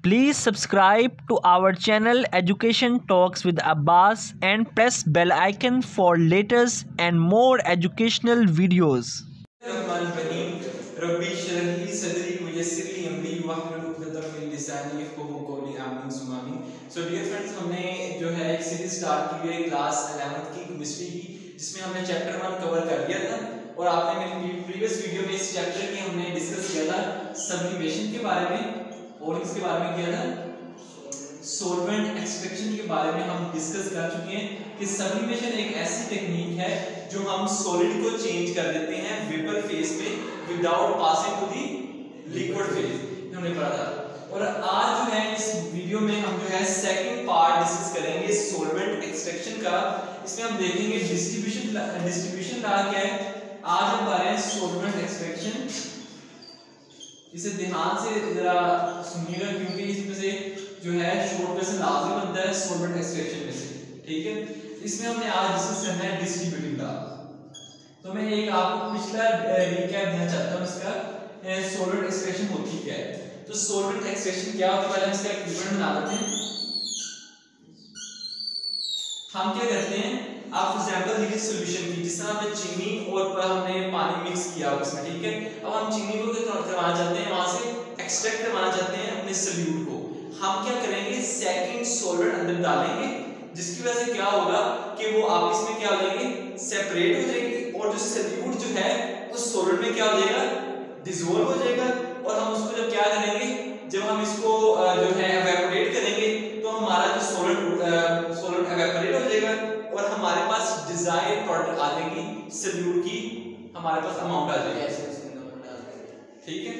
Please subscribe to our channel Education Talks with Abbas and press bell icon for latest and more educational videos. So dear friends हमने जो है एक series start की है class 11th की chemistry की, जिसमें हमने चैप्टर 1 कवर कर लिया था और आपने मेरी प्रीवियस वीडियो में इस चैप्टर की हमने डिस्कस किया था सब्लिमेशन के बारे में और इसके बारे में किया था? सोलवेंट एक्सट्रैक्शन के बारे में हम डिस्कस कर चुके हैं कि सब्लिमेशन एक ऐसी टेक्निक है जो हम सॉलिड को चेंज कर देते हैं वेपर फ़ेज़ में without passing to the liquid phase हमने पढ़ा था। और आज जो है, इस वीडियो में हम जो है सेकंड पार्ट डिस्कस करेंगे सोलवेंट एक्सट्रैक्शन का। इसमें हम देखेंगे डिस्ट्रीब्यूशन डिस्ट्रीब्यूशन लॉ क्या है। आज हम पढ़ रहे हैं सोलवेंट एक्सट्रैक्शन इसे ध्यान से जरा सुनिएगा क्योंकि इसमें से जो है शॉर्ट क्वेश्चन लाजमी बनता है सॉल्वेंट एक्सट्रैक्शन में से, ठीक है? इसमें हमने आज डिस्कस करना है डिस्ट्रीब्यूटिंग लॉ तो मैं एक आपको पिछला रिकैप देना चाहता हूँ इसका सॉल्वेंट एक्सट्रैक्शन होती क्या है? तो सॉल्वेंट एक्सट्रैक्शन क्या होता है? पहले इसका इक्विपमेंट बना लेते हैं। हम क्या करते हैं? आप एग्जांपल देखिए सॉल्यूशन की, जिस तरह हमने चीनी और पर हमने पानी मिक्स किया उसमें, ठीक है? अब हम चीनी को क्या करवाना चाहते हैं, वहाँ से एक्सट्रैक्ट करवाना चाहते हैं अपने सॉल्यूट को। हम क्या करेंगे? सेकंड सॉल्वेंट अंदर डालेंगे, जिसकी वजह से क्या होगा कि वो आपस में क्या हो जाएँगे? सेपरेट हो जाएँगे, और जो सॉल्यूट जो है, उस सॉल्वेंट में क्या हो जाएगा? डिसॉल्व हो जाएगा। और हम उसको जब क्या करेंगे? जब हम इसको जो है एवेपोरेट करेंगे तो हमारा जो सॉल्वेंट सॉल्वेंट एवेपोरेट हो जाएगा और हमारे पास डिज़ायर प्रोडक्ट आ जाएगी सल्यूट की हमारे पास अमाउंट आ जाएगी ठीक है?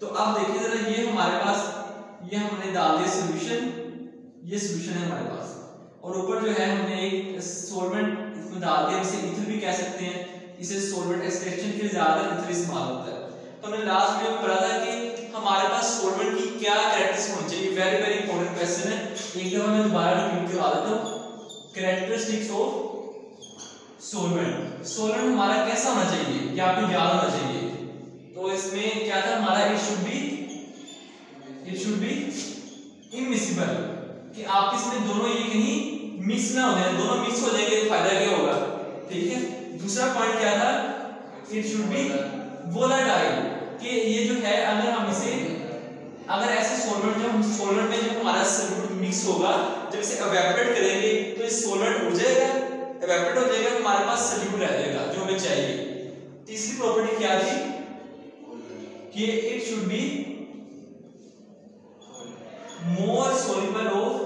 तो अब देखिए जरा ये हमारे पास ये हमने डाल दिया सॉल्यूशन ये सॉल्यूशन है हमारे पास। और ऊपर जो है हमने एक सॉल्वेंट इसमें डाल दिया इसे ईथर भी कह सकते हैं। इसे सॉल्वेंट एक्सट्रैक्शन के लिए ज़्यादा ईथर इस्तेमाल होता है। तो हमने लास्ट वीडियो में पढ़ा था कि हमारे पास सॉल्वेंट की क्या कैरेक्टरिस्टिक्स होनी चाहिए। वेरी वेरी इंपॉर्टेंट क्वेश्चन है। एक दफ़ा मैं दोबारा रिपीट करवा देता हूँ। कैरेक्टरिस्टिक्स ऑफ़ सोलवेंट सोलवेंट हमारा कैसा होना चाहिए? या आपको याद होना चाहिए? तो इसमें क्या था? हमारा it should be it should be immiscible कि आप इसमें दोनों ये कहीं मिक्स ना हो जाए, दोनों मिक्स हो जाएँगे तो फ़ायदा क्या होगा? ठीक है? दूसरा पॉइंट क्या था? इट शुड बी वोलाटाइल कि ये जो है, अगर हम इसे, अगर ऐसे सोलवेंट जो हम सोलवेंट में जब हमारा मिक्स होगा, जब इसे एवेपोरेट करेंगे तो इस सोलवेंट उड़ जाएगा एवेपोरेट हो जाएगा हमारे पास सॉल्यूट रह जाएगा जो हमें चाहिए तीसरी प्रॉपर्टी क्या थी कि it should be more soluble of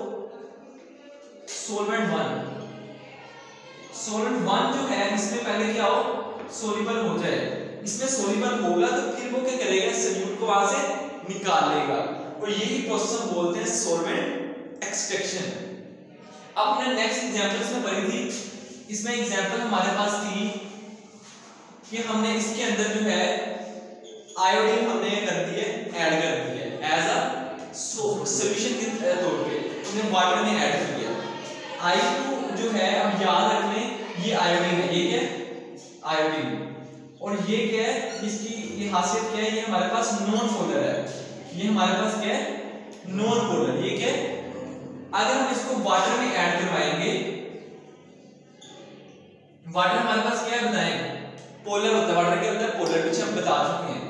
solvent one solvent one जो है, इसमें पहले क्या हो? सोलिबल हो जाए। इसमें सोलिबल होगा तो फिर वो क्या करेगा? सॉल्यूट को वहाँ से निकाल लेगा और यही हम बोलते हैं सॉल्वेंट एक्सट्रैक्शन अब हमने नेक्स्ट एग्जांपल इसमें पढ़ी थी। इसमें एग्जांपल हमारे पास थी कि हमने इसके अंदर जो है आयोडीन हमने कर दिए ऐड कर दिए एज अ सॉल्यूशन के तौर पे हमने वाटर में ऐड कर दिया. आई जो है, अब याद रख लें ये आयोडीन है. ये क्या आयोडीन और ये क्या है? इसकी, ये खासियत क्या है? ये हमारे पास नॉन पोलर है. ये हमारे पास क्या है? नॉन पोलर ये क्या है? अगर हम इसको वाटर में ऐड करवाएँगे वाटर हमारे पास क्या है? बताएँ. पोलर होता है. वाटर क्या होता है पोलर पीछे हम बता चुके हैं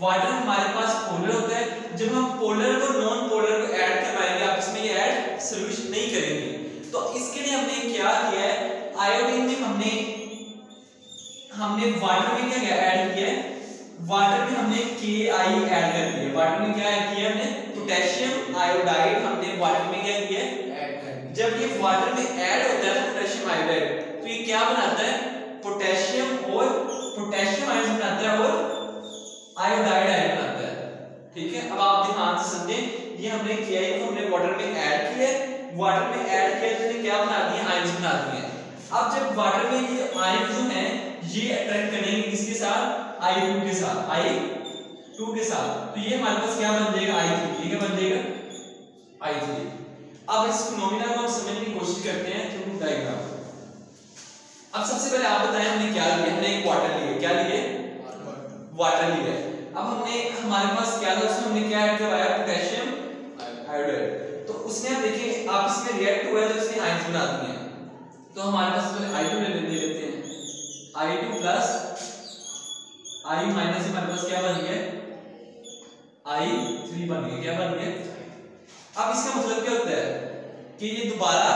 वाटर हमारे पास पोलर होता है? जब हम पोलर को नॉन पोलर को ऐड करवाएँगे आप इसमें ये ऐड सोल्यूशन नहीं करेंगे। तो इसके लिए हमने क्या किया है? आयोडीन में हमने हमने वाटर में क्या क्या ऐड किया है? वाटर में हमने के आई ऐड कर दिया। वाटर में क्या ऐड किया हमने? पोटेशियम आयोडाइड हमने वाटर में क्या किया है? जब ये वाटर में ऐड होता है पोटेशियम आयोडाइड तो ये क्या बनाता है? हमने किया है हमने वाटर में ऐड किया है। वाटर में ऐड किया तो क्या बना दिए आयंस बना दिए अब जब वाटर में ये आयन जो है ये अट्रैक्ट करेंगे किसके साथ? आई टू के साथ आई टू के साथ। तो ये हमारे पास क्या बन जाएगा? आई थ्री ये क्या बन जाएगा? आई थ्री अब इस फिनोमिना को हम समझने की कोशिश करते हैं थ्रू डायग्राम अब सबसे पहले आप बताएँ हमने क्या लिया? हमने एक वाटर लिया क्या लिए वाटर लिया अब हमने हमारे पास क्या था? उसमें हमने क्या ऐड करवाया? में आती हैं। तो हमारे पास तो आई टू ले लेते हैं। I two plus I minus हमारे पास क्या बन गया? आई थ्री बन गया। क्या बन गया? अब इसका मतलब क्या होता है कि ये दोबारा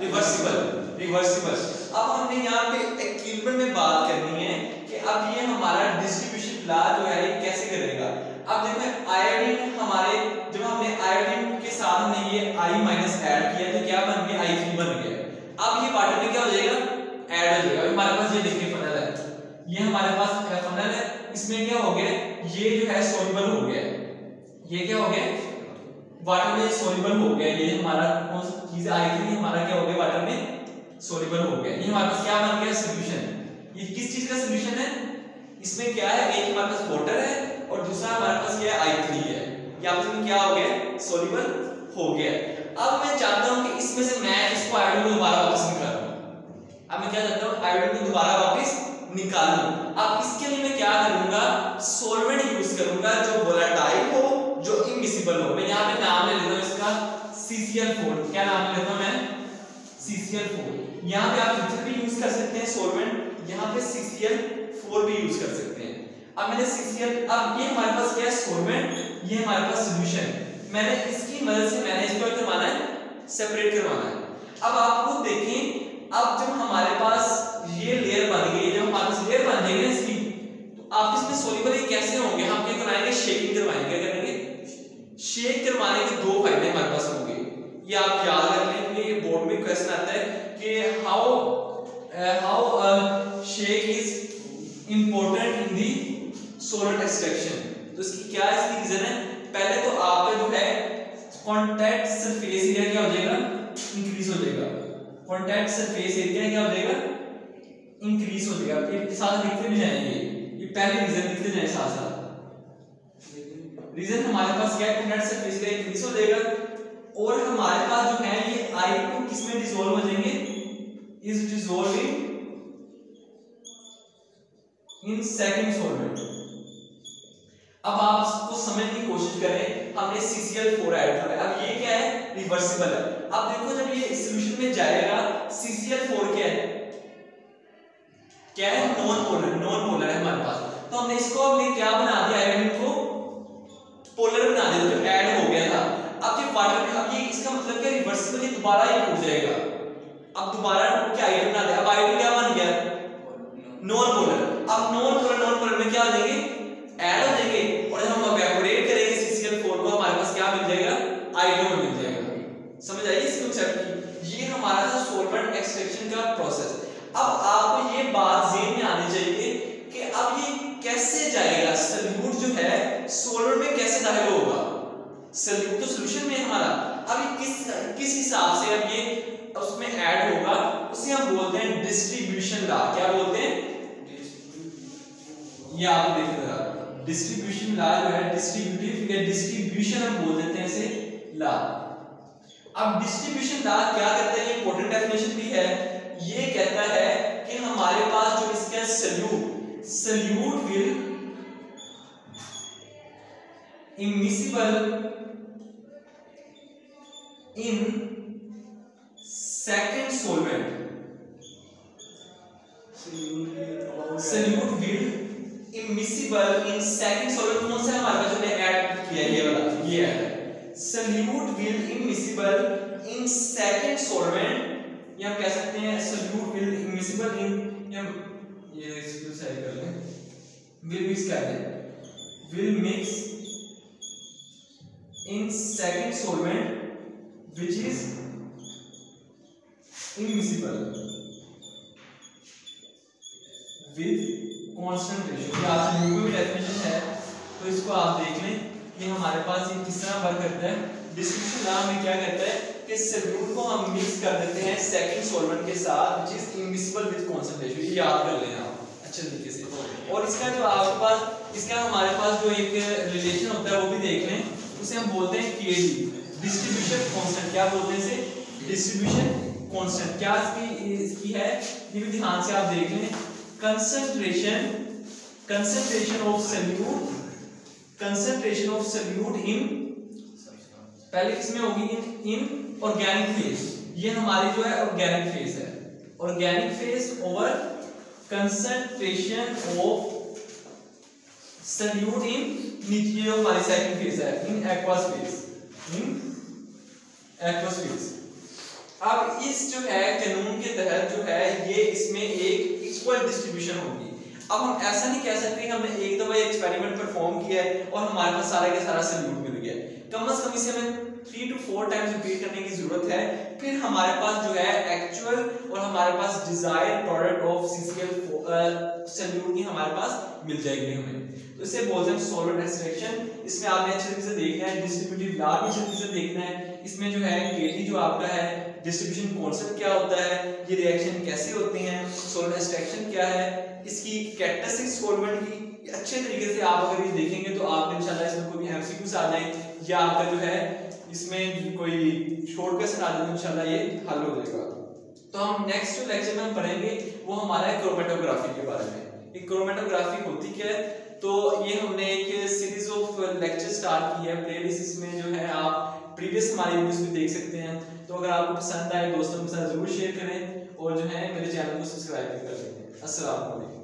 रिवर्सिबल रिवर्सिबल अब हमने यहाँ पे एक में बात करनी है कि अब ये हमारा डिस्ट्रीब्यूशन ला जो है, ये कैसे करेगा? अब देखो आयोडीन हमारे, जब हमने आयोडीन साथ हमने ये I माइनस ऐड किया तो क्या बन गया? I3 बन गया। अब ये वाटर में क्या हो जाएगा? ऐड हो जाएगा। हमारे पास ये देखिए फनल है। ये हमारे पास फनल है। इसमें क्या हो गया? ये जो है सोल्यूबल हो गया। ये क्या हो गया? वाटर में सोल्यूबल हो गया। ये हमारा कौन सी चीज़ आई थी? हमारा क्या हो गया? वाटर में सोल्यूबल हो गया। ये हमारे पास क्या बन गया? सॉल्यूशन ये किस चीज़ का सॉल्यूशन है? इसमें क्या है? एक हमारे पास वाटर है और दूसरा हमारे पास क्या है? आई है। ये आपस में क्या हो गया? सोल्यूबल हो गया। अब मैं चाहता हूँ कि इसमें से मैं इसको आयोडीन को दोबारा वापस निकालूं। अब मैं क्या चाहता हूँ? आयोडीन को दोबारा वापस निकालूं। अब इसके लिए मैं क्या करूँगा? सॉल्वेंट यूज़ करूँगा, जो वोलेटाइल हो, जो इमिसिबल हो। मैं यहाँ पे नाम ले लेता हूँ इसका CCl4 क्या नाम लेता हूँ मैं? CCl4 यहाँ पे आप इथर भी यूज़ कर सकते हैं सॉल्वेंट यहाँ पे CCl4 भी यूज़ कर सकते हैं। अब मैंने CCl, अब ये हमारे पास क्या है? सॉल्वेंट ये हमारे पास सॉल्यूशन मैंने इसकी मदद से मैंने इसको करवाना है सेपरेट करवाना है। अब आप खुद देखें, अब जब हमारे पास ये लेयर बन गई, जब हमारे पास लेयर बन जाएगी इसकी तो आप इसमें सोल्यूबल ये कैसे होंगे? हम क्या करवाएँगे? शेकिंग करवाएँगे। क्या करेंगे? शेक करवाने के दो फ़ायदे हमारे पास होंगे। ये आप याद रख लें क्योंकि ये बोर्ड में क्वेश्चन आता है कि how how shake is important in the solar extraction तो इसकी क्या इसकी रीजन है पहले तो आपका जो है कांटेक्ट सरफेस एरिया क्या हो जाएगा इंक्रीज हो जाएगा कांटेक्ट सरफेस एरिया क्या हो जाएगा इंक्रीज हो? जाएगा। ये साथ लिखते भी जाएँगे। ये पहले रीजन लिखते जाए साथ साथ रीजन हमारे पास क्या है? कांटेक्ट सरफेस एरिया इंक्रीज हो जाएगा। और हमारे पास जो है, ये I2 किसमें डिसॉल्व हो जाएँगे? Is dissolving in second solvent अब आप इसको समझने की कोशिश करें। हमने CCl4 ऐड किया अब ये है रिवर्सिबल है। अब देखो जब ये सॉल्यूशन में जाएगा CCl4 क्या है? क्या है? नॉन पोलर नॉन पोलर है हमारे पास। तो हमने इसको हमने क्या बना दिया? आयोडीन को? पोलर बना दिया, जो ऐड हो गया था। अब ये वाटर में, अब ये इसका मतलब क्या? रिवर्सिबल ये दोबारा ये टूट जाएगा। अब दोबारा टूट के आयोडीन बना दिया? अब आयोडीन क्या बन गया? नॉन पोलर अब नॉन पोलर नॉन पोलर में क्या आ जाएँगे? ऐड हो जाएँगे। और जब हम इवेपोरेट करेंगे CCl4 को, हमारे पास क्या मिल जाएगा I2 मिल जाएगा समझ आई इस कांसेप्ट की ये हमारा था सॉल्वेंट एक्सट्रैक्शन का प्रोसेस अब आपको ये बात ज़हन में आनी चाहिए कि अब ये कैसे जाएगा? सॉल्यूट जो है, सोलर में कैसे दाखिल होगा? सॉल्यूट तो सॉल्यूशन में हमारा। अब ये किस किस हिसाब से अब ये उसमें ऐड होगा? उसे हम बोलते हैं डिस्ट्रीब्यूशन लॉ क्या बोलते हैं? ये आप देख रहे डिस्ट्रीब्यूशन लॉ जो है डिस्ट्रीब्यूटिव या डिस्ट्रीब्यूशन हम बोल देते हैं इसे लॉ अब डिस्ट्रीब्यूशन लॉ क्या कहता है? डेफिनेशन भी है, ये कहता है कि हमारे पास जो इसका solute solute will immiscible in second solvent solute will immiscible in second solvent कौन सा हमारे पास हमने ऐड किया ये वाला? ये है. Solute will immiscible in second solvent या कह सकते हैं solute will immiscible in, या ये इसको सही कर लें। Will mix कर दें will mix in second solvent which is immiscible with constant ratio ये आपसे में भी डेफिनेशन है तो इसको आप देख लें कि हमारे पास ये किस तरह वर्क करता है। डिस्ट्रीब्यूशन लॉ में क्या कहता है? कि सॉल्यूट को हम मिक्स कर देते हैं सेकंड सॉल्वेंट के साथ which is immiscible with constant ratio ये याद कर लेना अच्छे तरीके से। और इसका जो आपके पास, इसका हमारे पास जो एक रिलेशन होता है, वो भी देख लें। उसे हम बोलते हैं केडी डिस्ट्रीब्यूशन कांस्टेंट क्या बोलते हैं इसे? डिस्ट्रीब्यूशन कांस्टेंट क्या इसकी इसकी है? ये भी ध्यान से आप देख लें। Concentration concentration of solute, concentration of solute in पहले किसमें होगी इन इन ऑर्गेनिक फ़ेज़ ये हमारी जो है ऑर्गेनिक फ़ेज़ है. Organic phase over concentration of in नीचे जो फ़ेज़ है. In aqueous phase in aqueous phase अब इस जो है कानून के तहत जो है, ये इसमें एक इक्वल डिस्ट्रीब्यूशन होगी. अब हम ऐसा नहीं कह सकते हमने एक दफ़ा एक्सपेरिमेंट परफॉर्म किया है और हमारे पास सारा का सारा सल्यूट मिल गया कम अज कम इसे हमें three two four times repeat करने की ज़रूरत है। फिर हमारे पास जो है एक्चुअल और हमारे पास desire product of CCL solute की हमारे पास मिल जाएगी हमें। तो इसे बोलते हैं सॉलिड एक्सट्रैक्शन इसमें आपने अच्छे तरीके से देखना है डिस्ट्रीब्यूटिव लॉ भी अच्छे तरीके से देखना है। इसमें जो है केटी जो आपका है डिस्ट्रीब्यूशन कॉन्सेप्ट क्या होता है, ये रिएक्शन कैसे होती हैं सॉलिड एक्सट्रैक्शन क्या है इसकी कैरेक्टरिस्टिक्स सॉल्वेंट की अच्छे तरीके से आप अगर ये देखेंगे तो आप इंशाल्लाह इसमें कोई एमसीक्यूज आ जाए या आपका जो है इसमें कोई शॉर्टकट आ जाए इंशाल्लाह ये हल हो जाएगा। तो हम नेक्स्ट जो लेक्चर में पढ़ेंगे, वो हमारा है क्रोमेटोग्राफी के बारे में। एक क्रोमेटोग्राफी होती क्या है? तो ये हमने एक सीरीज़ ऑफ़ लेक्चर स्टार्ट की है। प्लेलिस्ट इसमें जो है आप प्रीवियस हमारी वीडियोस भी देख सकते हैं। तो अगर आपको पसंद आए, दोस्तों के साथ ज़रूर शेयर करें और जो है मेरे चैनल को सब्सक्राइब भी कर लें अस्सलाम वालेकुम